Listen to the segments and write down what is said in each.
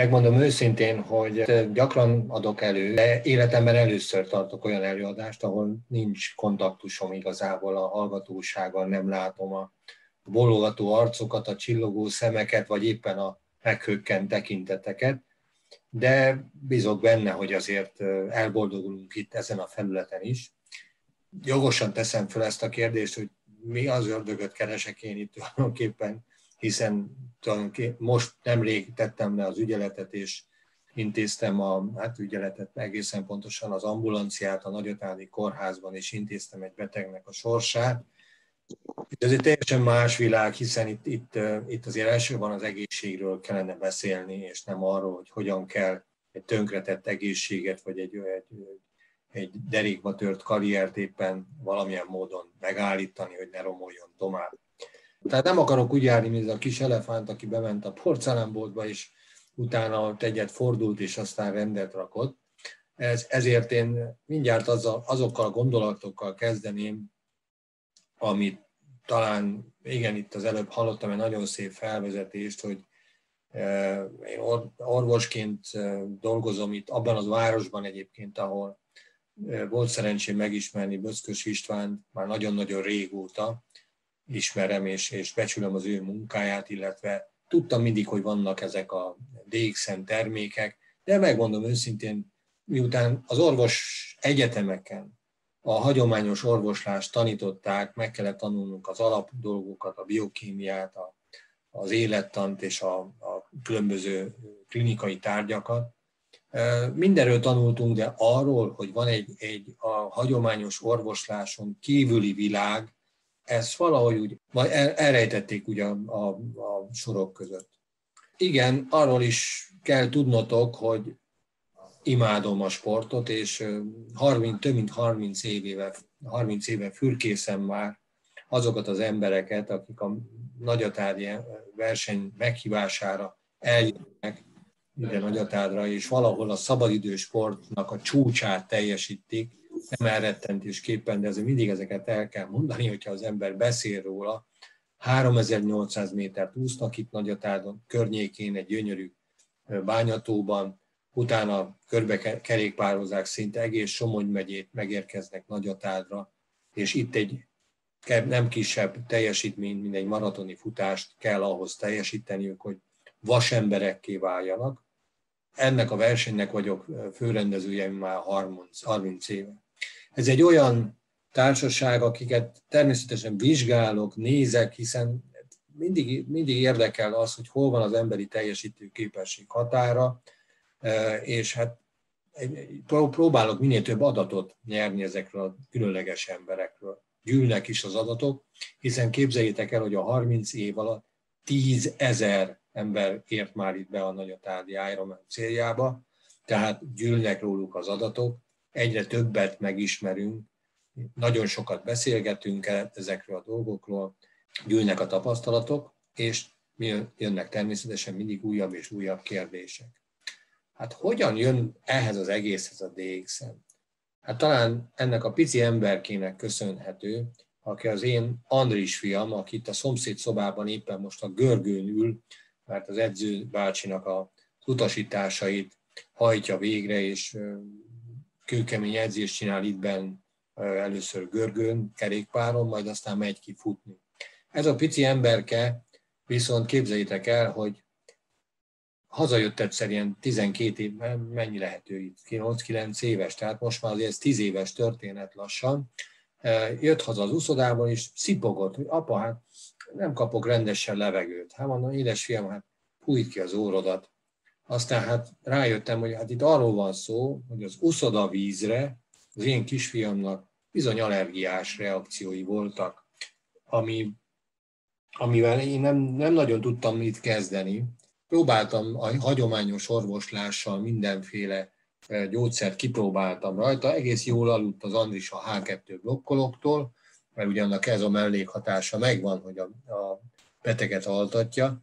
Megmondom őszintén, hogy gyakran adok elő, de életemben először tartok olyan előadást, ahol nincs kontaktusom igazából a hallgatósággal, nem látom a bologató arcokat, a csillogó szemeket, vagy éppen a meghökkent tekinteteket, de bízok benne, hogy azért elboldogulunk itt ezen a felületen is. Jogosan teszem fel ezt a kérdést, hogy mi az ördögöt keresek én itt tulajdonképpen, hiszen most nemrég tettem le az ügyeletet, és intéztem a hát ügyeletet egészen pontosan az ambulanciát a Nagyotádi kórházban, és intéztem egy betegnek a sorsát. Ez egy teljesen más világ, hiszen itt, itt, itt azért elsőban az egészségről kellene beszélni, és nem arról, hogy hogyan kell egy tönkretett egészséget, vagy egy, egy, egy derékba tört karriert éppen valamilyen módon megállítani, hogy ne romoljon tovább. Tehát nem akarok úgy járni, mint ez a kis elefánt, aki bement a porcelánboltba, és utána egyet fordult, és aztán rendet rakott. Ez, ezért én mindjárt azzal, azokkal a gondolatokkal kezdeném, amit talán, igen, itt az előbb hallottam egy nagyon szép felvezetést, hogy e, én orvosként e, dolgozom itt abban az városban egyébként, ahol e, volt szerencsém megismerni Böszkös István már nagyon-nagyon régóta, ismerem és, és becsülöm az ő munkáját, illetve tudtam mindig, hogy vannak ezek a DXN termékek, de megmondom őszintén, miután az orvos egyetemeken a hagyományos orvoslást tanították, meg kellett tanulnunk az alap dolgokat, a biokémiát, a, az élettant és a, a különböző klinikai tárgyakat. Mindenről tanultunk, de arról, hogy van egy, egy a hagyományos orvosláson kívüli világ, ezt valahogy úgy vagy el, elrejtették ugye a, a, a sorok között. Igen, arról is kell tudnotok, hogy imádom a sportot, és 30, több mint 30 éve, 30 éve fürkészem már azokat az embereket, akik a nagyatárgyi verseny meghívására eljönnek ide nagyatádra, és valahol a szabadidős sportnak a csúcsát teljesítik, nem elrettentésképpen, de azért mindig ezeket el kell mondani, hogyha az ember beszél róla. 3800 métert úsznak itt Nagyatádon, környékén egy gyönyörű bányatóban, utána körbe kerékpározzák szinte egész Somogy megyét, megérkeznek Nagyatádra, és itt egy nem kisebb teljesítmény, mint egy maratoni futást kell ahhoz teljesíteniük, hogy vasemberekké váljanak. Ennek a versenynek vagyok főrendezője már 30, 30 éve. Ez egy olyan társaság, akiket természetesen vizsgálok, nézek, hiszen mindig, mindig érdekel az, hogy hol van az emberi teljesítő képesség határa, e, és hát próbálok minél több adatot nyerni ezekről a különleges emberekről. Gyűlnek is az adatok, hiszen képzeljétek el, hogy a 30 év alatt 10 ezer ember ért már itt be a Nagyatádi Ironman céljába, tehát gyűlnek róluk az adatok, egyre többet megismerünk, nagyon sokat beszélgetünk ezekről a dolgokról, gyűlnek a tapasztalatok, és jönnek természetesen mindig újabb és újabb kérdések. Hát hogyan jön ehhez az egészhez a DXM? Hát talán ennek a pici emberkének köszönhető, aki az én Andris fiam, aki itt a szomszéd szobában éppen most a görgőn ül, mert az edző bácsinak a utasításait hajtja végre, és kőkemény edzést csinál itt benn először görgőn, kerékpáron, majd aztán megy ki futni. Ez a pici emberke viszont képzeljétek el, hogy hazajött egyszer ilyen 12 év, mennyi lehető itt, 8-9 éves, tehát most már ez 10 éves történet lassan, jött haza az úszodából, és szipogott, hogy apa, hát nem kapok rendesen levegőt. Hát mondom, édesfiam, hát fújt ki az órodat. Aztán hát rájöttem, hogy hát itt arról van szó, hogy az uszoda vízre az én kisfiamnak bizony allergiás reakciói voltak, ami, amivel én nem, nem nagyon tudtam mit kezdeni. Próbáltam a hagyományos orvoslással mindenféle e, gyógyszert kipróbáltam rajta, egész jól aludt az Andris a H2 blokkolóktól, mert ugyanak ez a mellékhatása megvan, hogy a, a beteget altatja,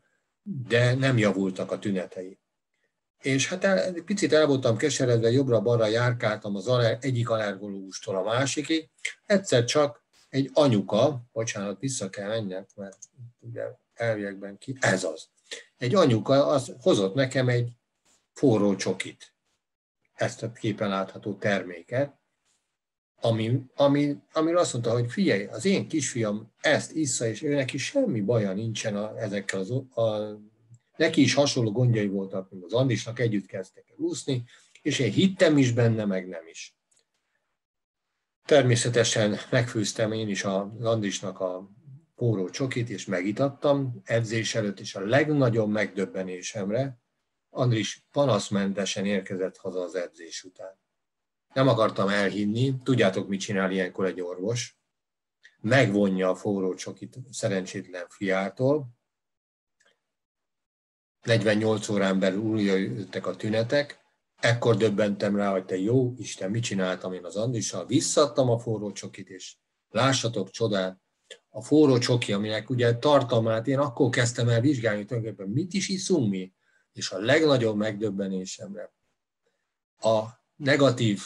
de nem javultak a tünetei. És hát el, picit el voltam keseredve, jobbra-balra járkáltam az aller, egyik allergológustól a másikig. Egyszer csak egy anyuka, bocsánat, vissza kell menjek, mert ugye elviekben ki, ez az. Egy anyuka az hozott nekem egy forró csokit, ezt a képen látható terméket, ami, ami, amiről azt mondta, hogy figyelj, az én kisfiam ezt issza, és ő neki semmi baja nincsen a, ezekkel az, a, neki is hasonló gondjai voltak, mint az Andisnak, együtt kezdtek el úszni, és én hittem is benne, meg nem is. Természetesen megfőztem én is a Andisnak a póró csokit, és megitattam edzés előtt, és a legnagyobb megdöbbenésemre Andris panaszmentesen érkezett haza az edzés után. Nem akartam elhinni, tudjátok, mit csinál ilyenkor egy orvos. Megvonja a forró csokit szerencsétlen fiától, 48 órán belül újra jöttek a tünetek, ekkor döbbentem rá, hogy te jó Isten, mit csináltam én az Andrissal, visszadtam a forró csokit, és lássatok csodát, a forró csoki, aminek ugye tartalmát én akkor kezdtem el vizsgálni, tulajdonképpen mit is iszunk mi, és a legnagyobb megdöbbenésemre a negatív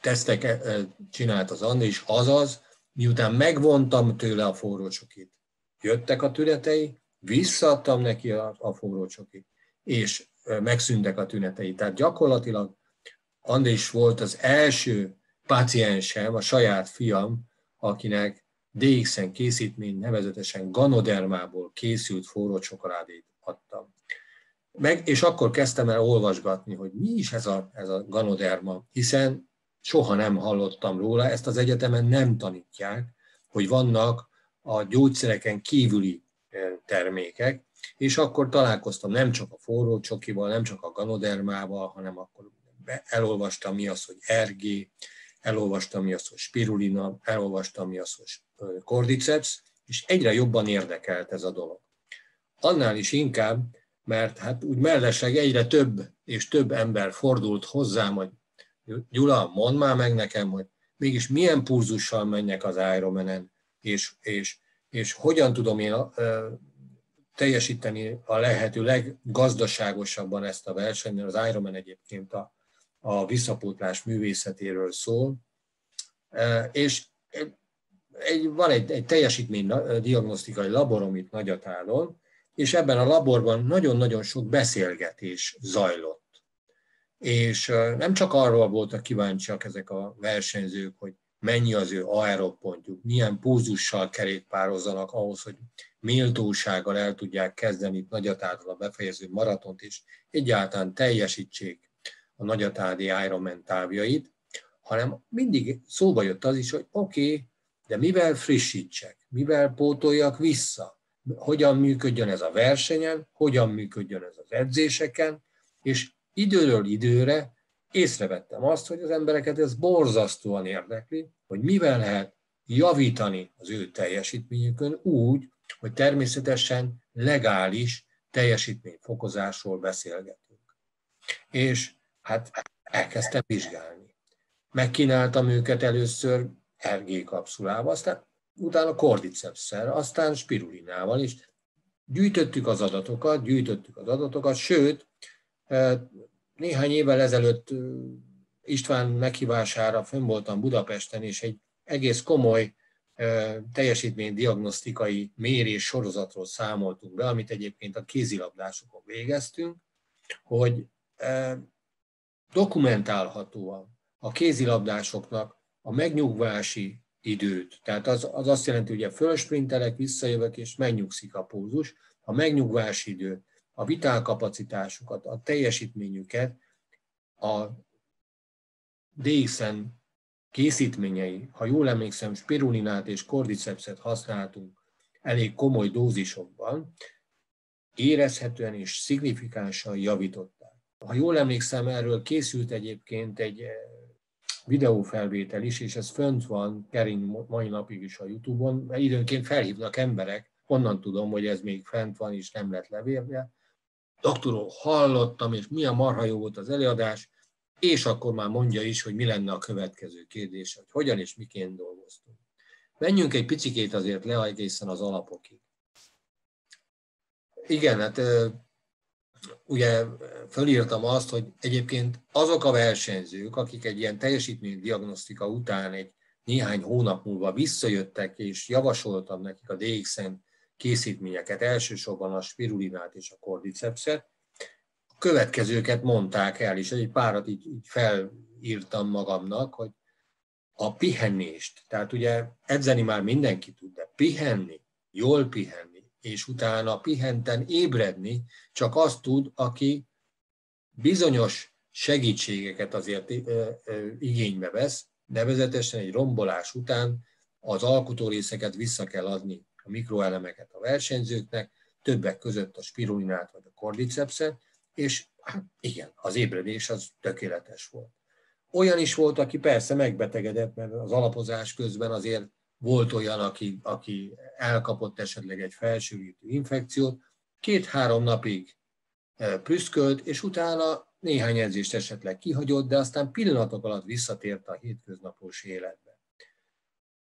teszteket csinált az Andi, és azaz, miután megvontam tőle a forró csokit, jöttek a tünetei, visszaadtam neki a, a forró csokit, és megszűntek a tünetei. Tehát gyakorlatilag Andris volt az első páciensem, a saját fiam, akinek DX-en készítmény, nevezetesen ganodermából készült forró csokoládét adtam. Meg, és akkor kezdtem el olvasgatni, hogy mi is ez a, ez a ganoderma, hiszen soha nem hallottam róla, ezt az egyetemen nem tanítják, hogy vannak a gyógyszereken kívüli termékek, és akkor találkoztam nem csak a forró csokival, nem csak a ganodermával, hanem akkor elolvastam mi az, hogy RG, elolvastam mi az, hogy spirulina, elolvastam mi az, hogy cordyceps, és egyre jobban érdekelt ez a dolog. Annál is inkább, mert hát úgy mellesleg egyre több és több ember fordult hozzám, hogy Gyula, mondd már meg nekem, hogy mégis milyen pulzussal menjek az Ironmanen, és, és, és hogyan tudom én teljesíteni a lehető leggazdaságosabban ezt a versenyt, az Ironman egyébként a, a visszapótlás művészetéről szól, és egy, van egy, egy teljesítmény diagnosztikai laborom itt Nagyatálon, és ebben a laborban nagyon-nagyon sok beszélgetés zajlott. És nem csak arról voltak kíváncsiak ezek a versenyzők, hogy mennyi az ő aerob pontjuk, milyen púzussal kerékpározzanak ahhoz, hogy méltósággal el tudják kezdeni Nagyatádról a befejező maratont, és egyáltalán teljesítsék a Nagyatádi Ironman távjait, hanem mindig szóba jött az is, hogy oké, okay, de mivel frissítsek, mivel pótoljak vissza, hogyan működjön ez a versenyen, hogyan működjön ez az edzéseken, és időről időre észrevettem azt, hogy az embereket ez borzasztóan érdekli, hogy mivel lehet javítani az ő teljesítményükön úgy, hogy természetesen legális teljesítményfokozásról beszélgetünk. És hát elkezdtem vizsgálni. Megkínáltam őket először RG kapszulával, aztán utána kordicepsszel, aztán spirulinával is. Gyűjtöttük az adatokat, gyűjtöttük az adatokat, sőt, néhány évvel ezelőtt István meghívására fönn voltam Budapesten, és egy egész komoly teljesítménydiagnosztikai mérés sorozatról számoltunk be, amit egyébként a kézilabdásokon végeztünk, hogy dokumentálhatóan a kézilabdásoknak a megnyugvási időt, tehát az, az azt jelenti, hogy a fölsprintelek, visszajövök és megnyugszik a pózus, a megnyugvási időt, a vitálkapacitásukat, a teljesítményüket a DXN készítményei, ha jól emlékszem, spirulinát és kordicepszet használtunk elég komoly dózisokban, érezhetően és szignifikánsan javították. Ha jól emlékszem, erről készült egyébként egy eh, videófelvétel is, és ez fönt van Kerin mai napig is a Youtube-on, mert időnként felhívnak emberek, honnan tudom, hogy ez még fent van, és nem lett levélve. Doktoró, hallottam, és milyen marha jó volt az előadás, és akkor már mondja is, hogy mi lenne a következő kérdés, hogy hogyan és miként dolgoztunk. Menjünk egy picikét azért le egészen az alapokig. Igen, hát ugye fölírtam azt, hogy egyébként azok a versenyzők, akik egy ilyen teljesítménydiagnosztika után egy néhány hónap múlva visszajöttek, és javasoltam nekik a DXN készítményeket, elsősorban a spirulinát és a kordicepszet, következőket mondták el, és egy párat így, így felírtam magamnak, hogy a pihennést, tehát ugye edzeni már mindenki tud, de pihenni, jól pihenni, és utána pihenten ébredni, csak azt tud, aki bizonyos segítségeket azért igénybe vesz, nevezetesen egy rombolás után az alkotórészeket vissza kell adni, a mikroelemeket a versenyzőknek, többek között a spirulinát vagy a kordicepset, és hát igen, az ébredés az tökéletes volt. Olyan is volt, aki persze megbetegedett, mert az alapozás közben azért volt olyan, aki, aki elkapott esetleg egy felsővítő infekciót, két-három napig e, prüszkölt, és utána néhány edzést esetleg kihagyott, de aztán pillanatok alatt visszatért a hétköznapos életbe.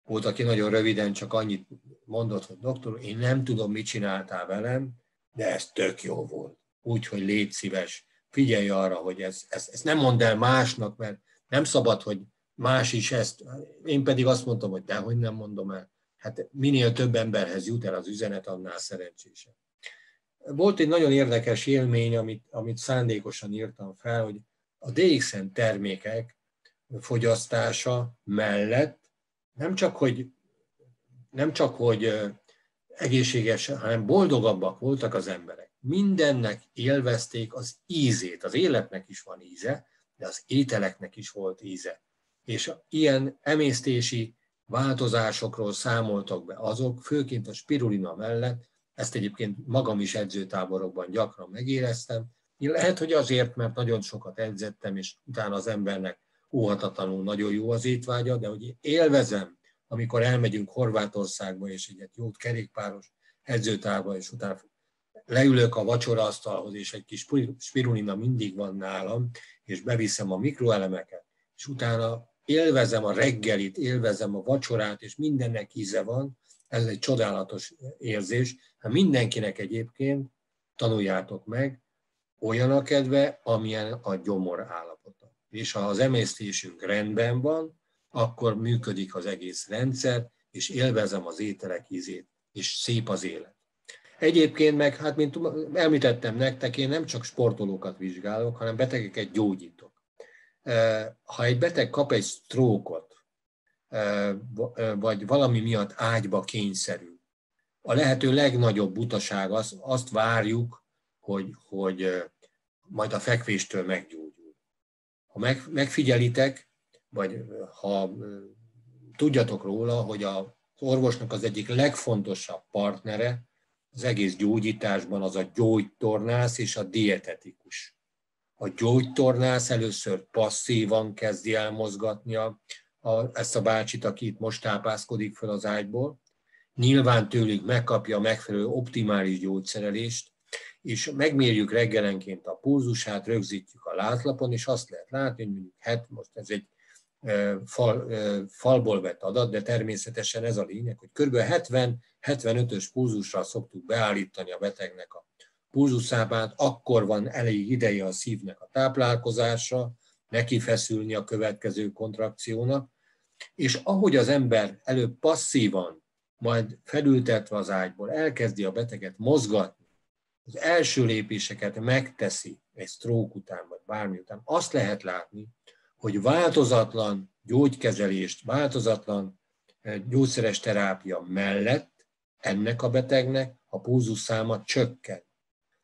Volt, aki nagyon röviden csak annyit mondott, hogy doktor, én nem tudom, mit csináltál velem, de ez tök jó volt. Úgyhogy légy szíves, figyelj arra, hogy ez, ez, nem mondd el másnak, mert nem szabad, hogy más is ezt. Én pedig azt mondtam, hogy dehogy nem mondom el. Hát minél több emberhez jut el az üzenet, annál szerencsésebb. Volt egy nagyon érdekes élmény, amit, amit szándékosan írtam fel, hogy a DXN termékek fogyasztása mellett nem csak, hogy, nem csak, hogy egészséges, hanem boldogabbak voltak az emberek. Mindennek élvezték az ízét. Az életnek is van íze, de az ételeknek is volt íze. És ilyen emésztési változásokról számoltak be azok, főként a spirulina mellett, ezt egyébként magam is edzőtáborokban gyakran megéreztem. Lehet, hogy azért, mert nagyon sokat edzettem, és utána az embernek óhatatlanul nagyon jó az étvágya, de hogy élvezem, amikor elmegyünk Horvátországba, és egy jót kerékpáros edzőtárba, és utána leülök a vacsoraasztalhoz, és egy kis spirulina mindig van nálam, és beviszem a mikroelemeket, és utána élvezem a reggelit, élvezem a vacsorát, és mindennek íze van, ez egy csodálatos érzés. Hát mindenkinek egyébként tanuljátok meg, olyan a kedve, amilyen a gyomor állapota. És ha az emésztésünk rendben van, akkor működik az egész rendszer, és élvezem az ételek ízét, és szép az élet. Egyébként meg, hát mint említettem nektek, én nem csak sportolókat vizsgálok, hanem betegeket gyógyítok. Ha egy beteg kap egy sztrókot, vagy valami miatt ágyba kényszerül, a lehető legnagyobb butaság az, azt várjuk, hogy, hogy majd a fekvéstől meggyógyul. Ha meg, megfigyelitek, vagy ha tudjatok róla, hogy az orvosnak az egyik legfontosabb partnere az egész gyógyításban az a gyógytornász és a dietetikus. A gyógytornász először passzívan kezdi el mozgatni a, a, ezt a bácsit, aki itt most tápászkodik fel az ágyból. Nyilván tőlük megkapja a megfelelő optimális gyógyszerelést, és megmérjük reggelenként a pulzusát, rögzítjük a látlapon, és azt lehet látni, hogy mondjuk, hát most ez egy fal, falból vett adat, de természetesen ez a lényeg, hogy kb. 70-75-ös pulzusra szoktuk beállítani a betegnek a pulzuszámát, akkor van elég ideje a szívnek a táplálkozásra, neki feszülni a következő kontrakciónak, és ahogy az ember előbb passzívan, majd felültetve az ágyból elkezdi a beteget mozgatni, az első lépéseket megteszi egy stroke után, vagy bármi után, azt lehet látni, hogy változatlan gyógykezelést, változatlan eh, gyógyszeres terápia mellett ennek a betegnek a pulzusszáma csökken.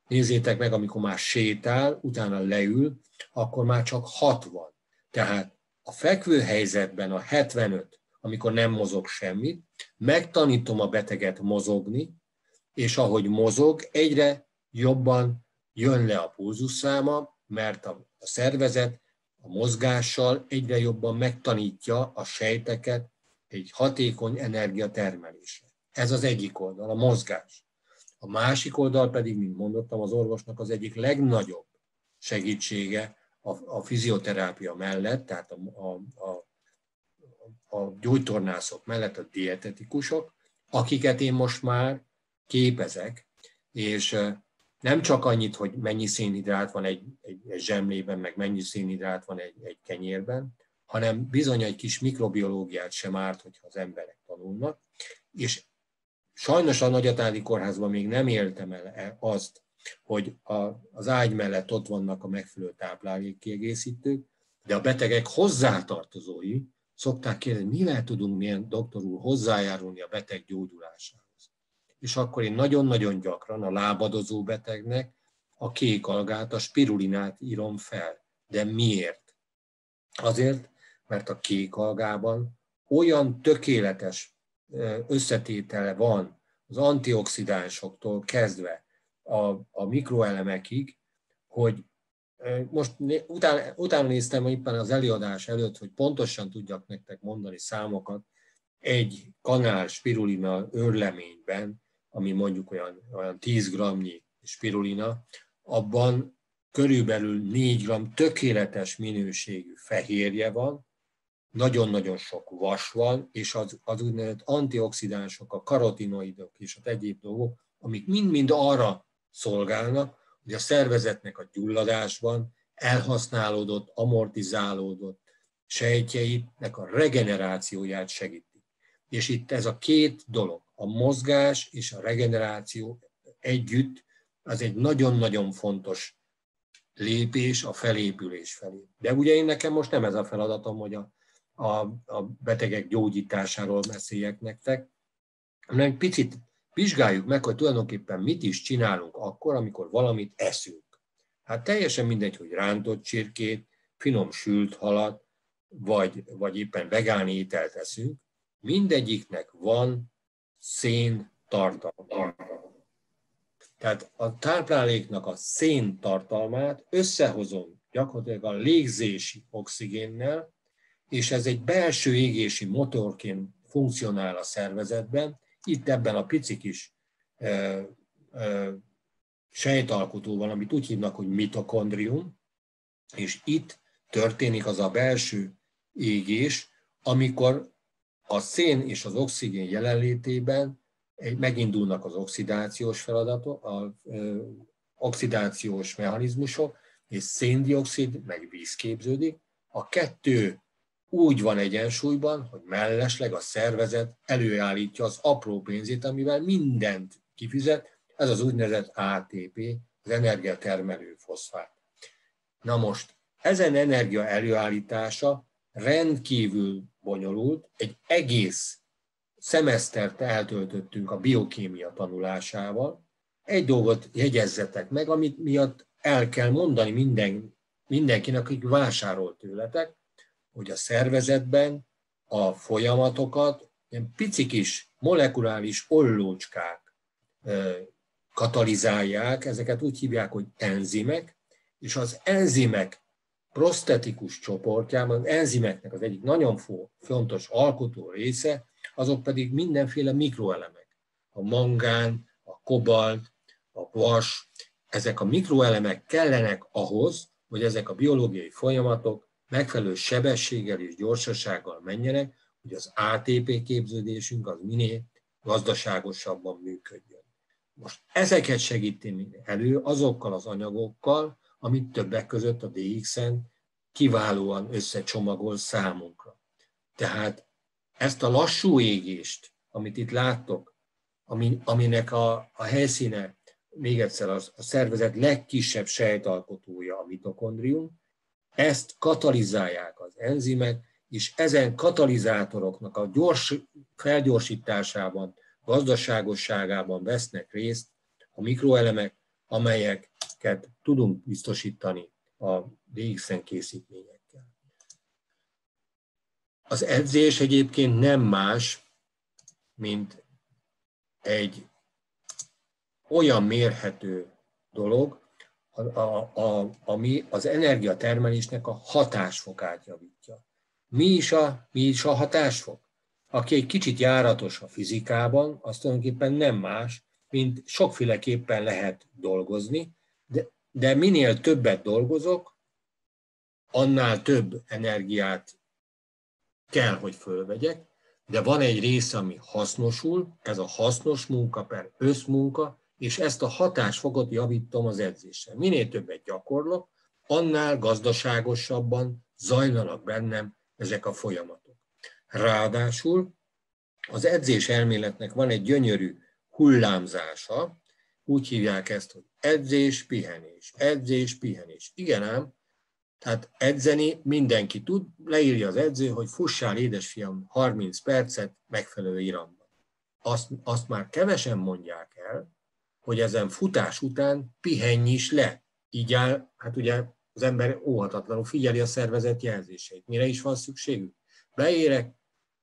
Nézzétek meg, amikor már sétál, utána leül, akkor már csak 60. Tehát a fekvő helyzetben a 75, amikor nem mozog semmit, megtanítom a beteget mozogni, és ahogy mozog, egyre jobban jön le a pulzusszáma, mert a szervezet a mozgással egyre jobban megtanítja a sejteket egy hatékony energiatermelésre. Ez az egyik oldal, a mozgás. A másik oldal pedig, mint mondottam, az orvosnak az egyik legnagyobb segítsége a, a fizioterápia mellett, tehát a, a, a, a gyógytornászok mellett a dietetikusok, akiket én most már képezek, és nem csak annyit, hogy mennyi szénhidrát van egy, egy, egy zsemlében, meg mennyi szénhidrát van egy, egy kenyérben, hanem bizony egy kis mikrobiológiát sem árt, hogyha az emberek tanulnak. És sajnos a Nagyatádi Kórházban még nem éltem el azt, hogy a, az ágy mellett ott vannak a megfelelő táplálékkiegészítők, de a betegek hozzátartozói szokták kérdezni, mivel tudunk milyen doktor úr hozzájárulni a beteg gyógyulásához. És akkor én nagyon-nagyon gyakran a lábadozó betegnek a kék algát, a spirulinát írom fel. De miért? Azért, mert a kék algában olyan tökéletes összetétele van az antioxidánsoktól kezdve a, a mikroelemekig, hogy most utána, utána néztem éppen az előadás előtt, hogy pontosan tudjak nektek mondani számokat, egy kanál spirulina őrleményben, ami mondjuk olyan, olyan 10 gramnyi spirulina, abban körülbelül 4 gram tökéletes minőségű fehérje van, nagyon-nagyon sok vas van, és az, az úgynevezett antioxidánsok, a karotinoidok és az egyéb dolgok, amik mind-mind arra szolgálnak, hogy a szervezetnek a gyulladásban elhasználódott, amortizálódott sejtjeinek a regenerációját segíti. És itt ez a két dolog, a mozgás és a regeneráció együtt, az egy nagyon-nagyon fontos lépés a felépülés felé. De ugye én nekem most nem ez a feladatom, hogy a, a, a betegek gyógyításáról beszéljek nektek, hanem picit vizsgáljuk meg, hogy tulajdonképpen mit is csinálunk akkor, amikor valamit eszünk. Hát teljesen mindegy, hogy rántott csirkét, finom sült halat, vagy, vagy éppen vegán ételt eszünk, mindegyiknek van szén tartalma. Tehát a tápláléknak a szén tartalmát összehozom gyakorlatilag a légzési oxigénnel, és ez egy belső égési motorként funkcionál a szervezetben, itt ebben a pici kis ö, ö, sejtalkotóban, amit úgy hívnak, hogy mitokondrium, és itt történik az a belső égés, amikor a szén és az oxigén jelenlétében megindulnak az oxidációs feladatok, az oxidációs mechanizmusok, és széndiokszid, meg víz képződik. A kettő úgy van egyensúlyban, hogy mellesleg a szervezet előállítja az apró pénzét, amivel mindent kifizet, ez az úgynevezett ATP, az energiatermelő foszfát. Na most, ezen energia előállítása rendkívül bonyolult, egy egész szemesztert eltöltöttünk a biokémia tanulásával. Egy dolgot jegyezzetek meg, amit miatt el kell mondani minden, mindenkinek, akik vásárolt tőletek, hogy a szervezetben a folyamatokat ilyen pici kis molekuláris ollócskák katalizálják, ezeket úgy hívják, hogy enzimek, és az enzimek prostetikus csoportjában, enzimeknek az egyik nagyon fontos alkotó része, azok pedig mindenféle mikroelemek. A mangán, a kobalt, a vas, ezek a mikroelemek kellenek ahhoz, hogy ezek a biológiai folyamatok megfelelő sebességgel és gyorsasággal menjenek, hogy az ATP képződésünk az minél gazdaságosabban működjön. Most ezeket segíteni elő azokkal az anyagokkal, amit többek között a DX-en kiválóan összecsomagol számunkra. Tehát ezt a lassú égést, amit itt láttok, aminek a, a helyszíne, még egyszer az, a szervezet legkisebb sejtalkotója a mitokondrium, ezt katalizálják az enzimek, és ezen katalizátoroknak a gyors felgyorsításában, gazdaságosságában vesznek részt a mikroelemek, amelyeket tudunk biztosítani a DXN készítményekkel. Az edzés egyébként nem más, mint egy olyan mérhető dolog, a, a, ami az energiatermelésnek a hatásfokát javítja. Mi is a, mi is a hatásfok? Aki egy kicsit járatos a fizikában, az tulajdonképpen nem más, mint sokféleképpen lehet dolgozni, de, de minél többet dolgozok, annál több energiát kell, hogy fölvegyek, de van egy része, ami hasznosul, ez a hasznos munka per összmunka, és ezt a hatásfokot javítom az edzéssel. Minél többet gyakorlok, annál gazdaságosabban zajlanak bennem ezek a folyamatok. Ráadásul az edzés elméletnek van egy gyönyörű hullámzása, úgy hívják ezt, hogy edzés, pihenés, edzés, pihenés. Igen ám, tehát edzeni mindenki tud, leírja az edző, hogy fussál édesfiam 30 percet megfelelő iramban. Azt, azt már kevesen mondják el, hogy ezen futás után pihenj is le. Így áll, hát ugye az ember óhatatlanul figyeli a szervezet jelzéseit. Mire is van szükségük? Beérek,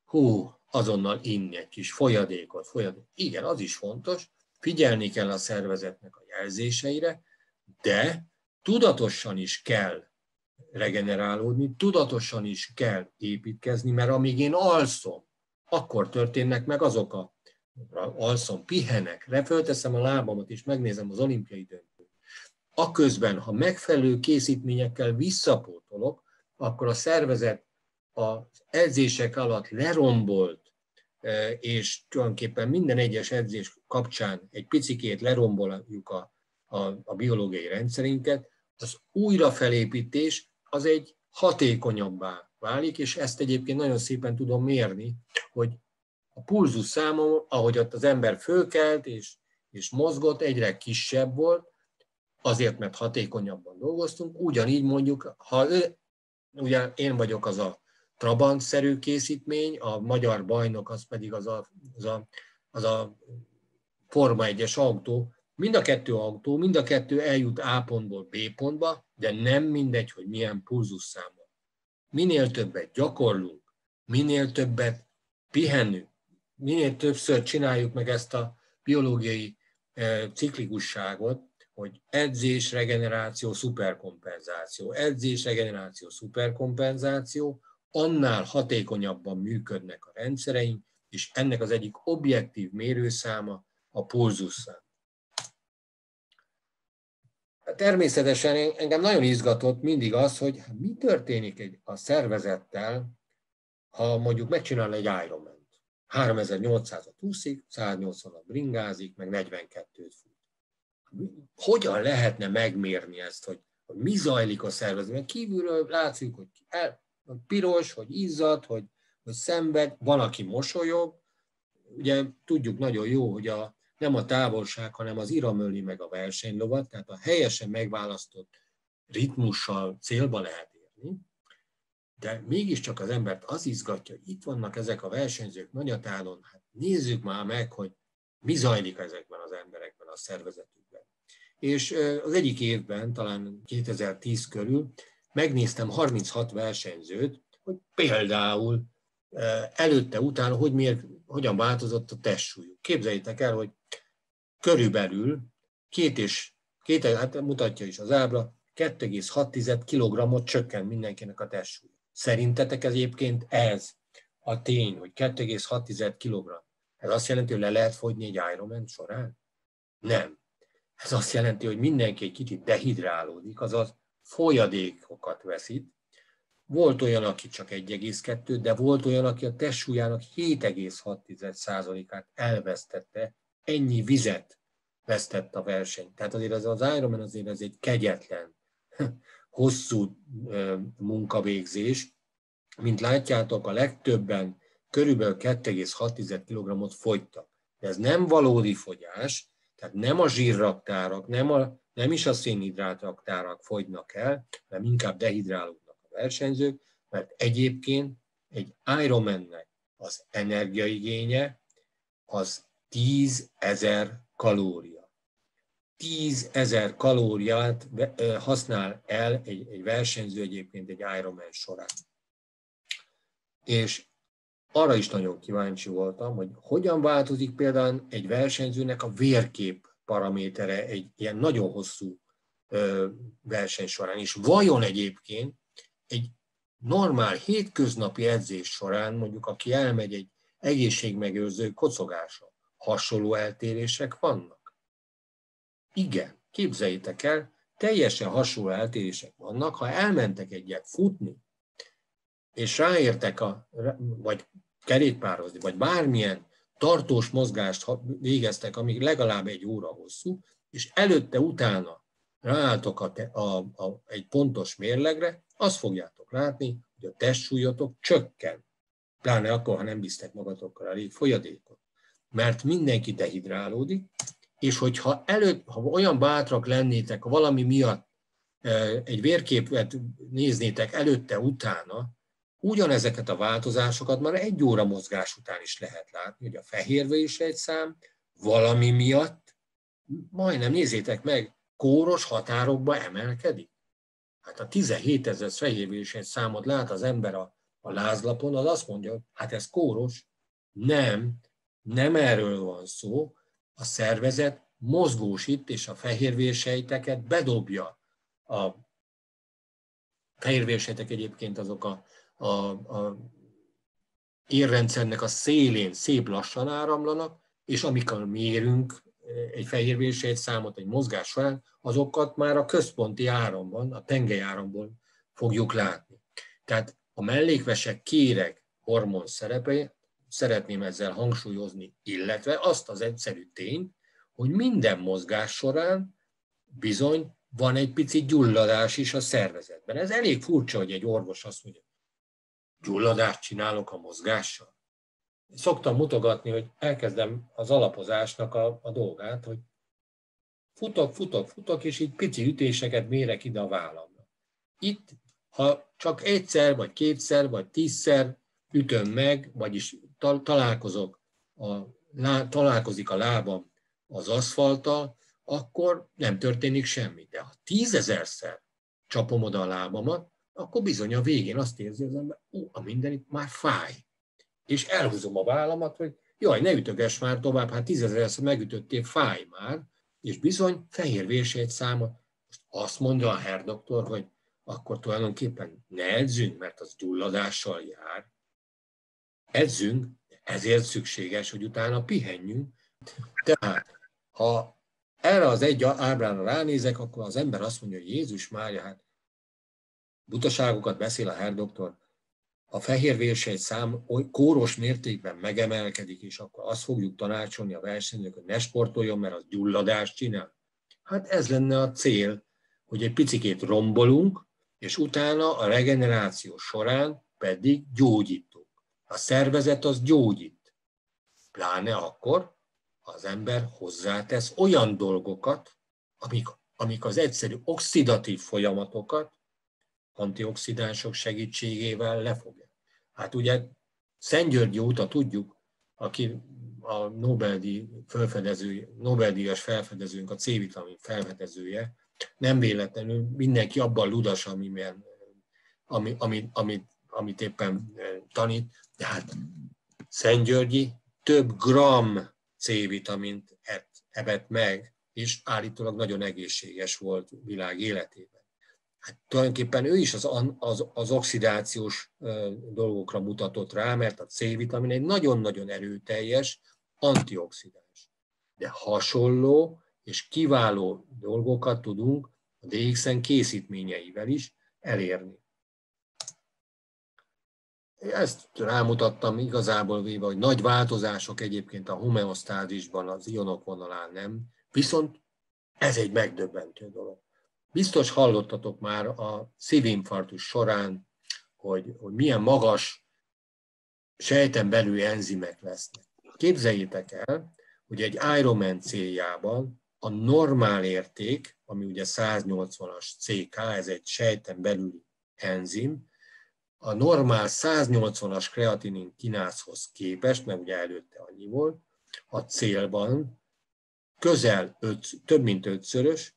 hú, azonnal inni egy kis folyadékot, folyadék. Igen, az is fontos, figyelni kell a szervezetnek a jelzéseire, de tudatosan is kell regenerálódni, tudatosan is kell építkezni, mert amíg én alszom, akkor történnek meg azok a alszom, pihenek, fölteszem a lábamat és megnézem az olimpiai döntőt. Aközben, ha megfelelő készítményekkel visszapótolok, akkor a szervezet az edzések alatt lerombolt, és tulajdonképpen minden egyes edzés kapcsán egy picikét leromboljuk a, a, a biológiai rendszerinket, az újrafelépítés az egy hatékonyabbá válik, és ezt egyébként nagyon szépen tudom mérni, hogy a pulzus számom, ahogy ott az ember fölkelt és, és mozgott, egyre kisebb volt, azért, mert hatékonyabban dolgoztunk. Ugyanígy mondjuk, ha ő, ugye én vagyok az a Trabant-szerű készítmény, a magyar bajnok az pedig az a, az a, az a Forma 1-es autó, mind a kettő autó, mind a kettő eljut A pontból B pontba, de nem mindegy, hogy milyen pulzusszámmal. Minél többet gyakorlunk, minél többet pihenünk, minél többször csináljuk meg ezt a biológiai eh, ciklikusságot, hogy edzés, regeneráció, szuperkompenzáció, edzés, regeneráció, szuperkompenzáció, annál hatékonyabban működnek a rendszereink, és ennek az egyik objektív mérőszáma a pulzusszám. Természetesen engem nagyon izgatott mindig az, hogy hát mi történik egy, a szervezettel, ha mondjuk megcsinál egy Ironman. 3800-at úszik, 180-at bringázik, meg 42-t fut. Hogyan lehetne megmérni ezt, hogy mi zajlik a szervezetben? Kívülről látszik, hogy el, piros, hogy izzad, hogy, hogy szenved, van, aki mosolyog. Ugye tudjuk nagyon jó, hogy a, nem a távolság, hanem az iramöli meg a versenylovat, tehát a helyesen megválasztott ritmussal célba lehet érni, de mégiscsak az embert az izgatja, hogy itt vannak ezek a versenyzők nagyatálon, hát nézzük már meg, hogy mi zajlik ezekben az emberekben, a szervezetükben. És az egyik évben, talán 2010 körül megnéztem 36 versenyzőt, hogy például előtte, utána, hogy miért, hogyan változott a testsúlyuk. Képzeljétek el, hogy körülbelül két és két, hát mutatja is az ábra, 2,6 kg csökkent mindenkinek a testsúly. Szerintetek egyébként ez a tény, hogy 2,6 kg, ez azt jelenti, hogy le lehet fogyni egy Ironman során? Nem. Ez azt jelenti, hogy mindenki egy kicsit dehidrálódik, azaz folyadékokat veszít. Volt olyan, aki csak 1,2, de volt olyan, aki a testsúlyának 7,6%-át elvesztette, ennyi vizet vesztett a verseny. Tehát azért az, az Ironman azért ez egy kegyetlen, hosszú munkavégzés. Mint látjátok, a legtöbben körülbelül 2,6 kg-ot fogytak. De ez nem valódi fogyás, tehát nem a zsírraktárak, nem, a, nem is a szénhidrátraktárak fogynak el, hanem inkább dehidrálódnak a versenyzők, mert egyébként egy Ironmannek az energiaigénye az 10 ezer kalória. 10 ezer kalóriát használ el egy, egy versenyző egyébként egy Ironman során. És arra is nagyon kíváncsi voltam, hogy hogyan változik például egy versenyzőnek a vérkép paramétere egy ilyen nagyon hosszú verseny során, és vajon egyébként egy normál hétköznapi edzés során, mondjuk aki elmegy egy egészségmegőrző kocogásra, hasonló eltérések vannak? Igen, képzeljétek el, teljesen hasonló eltérések vannak, ha elmentek egyet futni, és ráértek, a, vagy kerékpározni, vagy bármilyen tartós mozgást végeztek, amíg legalább egy óra hosszú, és előtte, utána ráálltok a, a, a, egy pontos mérlegre, azt fogjátok látni, hogy a testsúlyotok csökken. Pláne akkor, ha nem visztek magatokkal elég folyadékot. Mert mindenki dehidrálódik, és hogyha előtt, ha olyan bátrak lennétek, valami miatt egy vérképet néznétek előtte, utána, ugyanezeket a változásokat már egy óra mozgás után is lehet látni, hogy a fehérvésejtszám valami miatt, majdnem nézzétek meg, kóros határokba emelkedik. Hát a 17 ezer fehérvésejt számot lát az ember a, a lázlapon, az azt mondja, hát ez kóros. Nem, nem erről van szó. A szervezet mozgósít, és a fehérvérsejteket bedobja. A fehérvérsejtek egyébként azok a, a, a érrendszernek a szélén szép lassan áramlanak, és amikor mérünk egy fehérvérsejt számot egy mozgás során, azokat már a központi áramban, a tengelyaramból fogjuk látni. Tehát a mellékvesek kéreg hormon szerepe, szeretném ezzel hangsúlyozni, illetve azt az egyszerű tényt, hogy minden mozgás során bizony van egy pici gyulladás is a szervezetben. Ez elég furcsa, hogy egy orvos azt mondja, gyulladást csinálok a mozgással. Szoktam mutogatni, hogy elkezdem az alapozásnak a, a dolgát, hogy futok, futok, futok, és így pici ütéseket mérek ide a vállamra. Itt, ha csak egyszer, vagy kétszer, vagy tízszer ütöm meg, vagyis találkozok a, találkozik a lábam az aszfalttal, akkor nem történik semmi. De ha tízezerszer csapom oda a lábamat, akkor bizony a végén azt érzi az ember, ó, a minden itt már fáj. És elhúzom a vállamat, hogy jaj, ne ütögess már tovább, hát tízezerszer megütöttél, fáj már, és bizony fehér vérsejt száma. Most azt mondja a herdoktor, hogy akkor tulajdonképpen ne edzünk, mert az gyulladással jár. Edzünk, ezért szükséges, hogy utána pihenjünk. Tehát ha erre az egy ábrára ránézek, akkor az ember azt mondja, hogy Jézus Mária, hát butaságokat beszél a herdoktor, a fehér vérsejt szám kóros mértékben megemelkedik, és akkor azt fogjuk tanácsolni a versenyzők, hogy ne sportoljon, mert az gyulladást csinál. Hát ez lenne a cél, hogy egy picikét rombolunk, és utána a regeneráció során pedig gyógyítunk. A szervezet az gyógyít. Pláne akkor, az ember hozzátesz olyan dolgokat, amik, amik az egyszerű oxidatív folyamatokat antioxidánsok segítségével lefogja. Hát ugye Szent óta tudjuk, aki a Nobel-díj felfedező, Nobel-díjas felfedezőnk, a C-vitamin felfedezője, nem véletlenül mindenki abban ludas, amiben, ami, ami, amit, amit éppen eh, tanít, de hát Szent Györgyi több gram C-vitamint evett meg, és állítólag nagyon egészséges volt világ életében. Hát tulajdonképpen ő is az, az, az oxidációs dolgokra mutatott rá, mert a C-vitamin egy nagyon-nagyon erőteljes antioxidáns. De hasonló és kiváló dolgokat tudunk a DXN készítményeivel is elérni. Ezt rámutattam igazából véve, hogy nagy változások egyébként a homeosztázisban, az ionok vonalán nem, viszont ez egy megdöbbentő dolog. Biztos hallottatok már a szívinfarktus során, hogy, hogy milyen magas sejten belül enzimek lesznek. Képzeljétek el, hogy egy Ironman céljában a normál érték, ami ugye 180-as CK, ez egy sejten belüli enzim, a normál 180-as kreatinin kinászhoz képest, mert ugye előtte annyi volt, a célban közel öt, több mint ötszörös,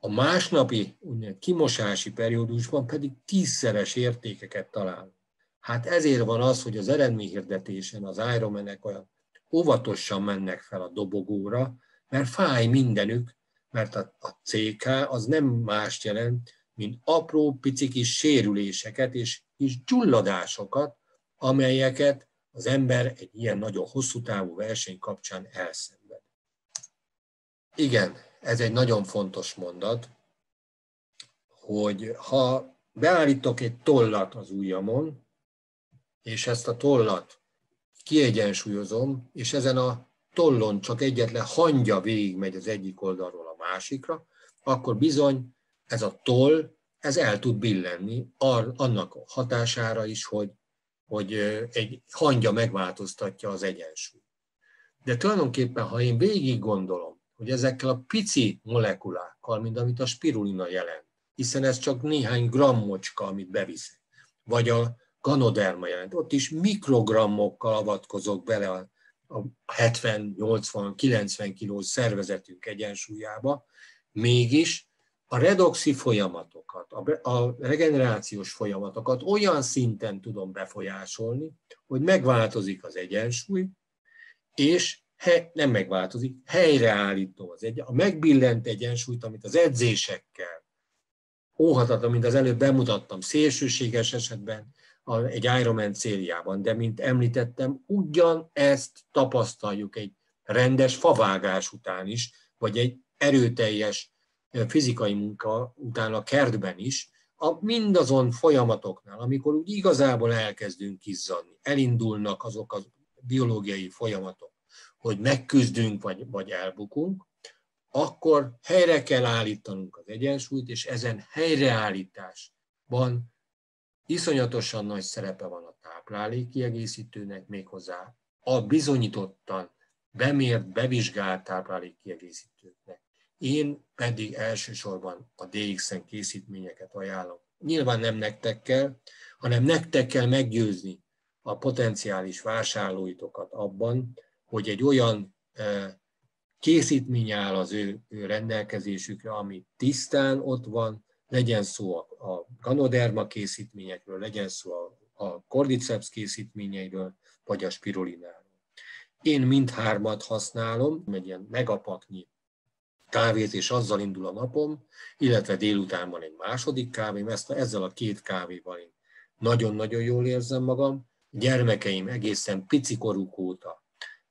a másnapi úgynevezett kimosási periódusban pedig tízszeres értékeket talál. Hát ezért van az, hogy az eredményhirdetésen az Ironmanek olyan óvatosan mennek fel a dobogóra, mert fáj mindenük, mert a, a CK az nem mást jelent, mint apró pici kis sérüléseket és, és gyulladásokat, amelyeket az ember egy ilyen nagyon hosszú távú verseny kapcsán elszenved. Igen, ez egy nagyon fontos mondat, hogy ha beállítok egy tollat az ujjamon, és ezt a tollat kiegyensúlyozom, és ezen a tollon csak egyetlen hangya végigmegy az egyik oldalról a másikra, akkor bizony ez a toll, ez el tud billenni annak a hatására is, hogy, hogy egy hangya megváltoztatja az egyensúlyt. De tulajdonképpen, ha én végig gondolom, hogy ezekkel a pici molekulákkal, mint amit a spirulina jelent, hiszen ez csak néhány grammocska, amit beviszek, vagy a ganoderma jelent, ott is mikrogrammokkal avatkozok bele a, a 70, 80, 90 kilós szervezetünk egyensúlyába, mégis a redoxi folyamatokat, a regenerációs folyamatokat olyan szinten tudom befolyásolni, hogy megváltozik az egyensúly, és he, nem megváltozik, helyreállítom az egy, a megbillent egyensúlyt, amit az edzésekkel, óhatatlan, mint az előbb bemutattam, szélsőséges esetben, egy Ironman céljában, de mint említettem, ugyan ezt tapasztaljuk egy rendes favágás után is, vagy egy erőteljes fizikai munka után a kertben is, a, mindazon folyamatoknál, amikor úgy igazából elkezdünk kizzadni, elindulnak azok a biológiai folyamatok, hogy megküzdünk, vagy, vagy elbukunk, akkor helyre kell állítanunk az egyensúlyt, és ezen helyreállításban iszonyatosan nagy szerepe van a táplálékkiegészítőnek, méghozzá a bizonyítottan bemért, bevizsgált táplálékkiegészítőknek. Én pedig elsősorban a DX-en készítményeket ajánlom. Nyilván nem nektek kell, hanem nektek kell meggyőzni a potenciális vásárlóitokat abban, hogy egy olyan készítmény áll az ő, ő rendelkezésükre, ami tisztán ott van, legyen szó a, a ganoderma készítményekről, legyen szó a, a cordyceps készítményeiről, vagy a spirulináról. Én mindhármat használom, egy ilyen megapaknyi kávét, és azzal indul a napom, illetve délután van egy második kávém, ezt, ezzel a két kávéval én nagyon-nagyon jól érzem magam. Gyermekeim egészen picikoruk óta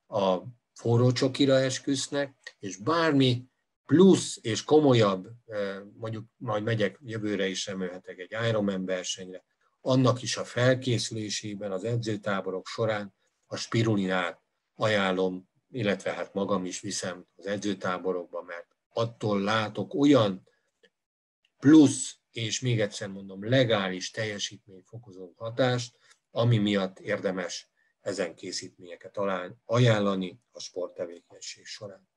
a forró csokira esküsznek, és bármi plusz és komolyabb, eh, mondjuk majd megyek jövőre is remélhetek egy Ironman versenyre, annak is a felkészülésében, az edzőtáborok során a spirulinát ajánlom, illetve hát magam is viszem az edzőtáborokba, mert attól látok olyan plusz, és még egyszer mondom, legális teljesítményfokozó hatást, ami miatt érdemes ezen készítményeket ajánlani a sporttevékenység során.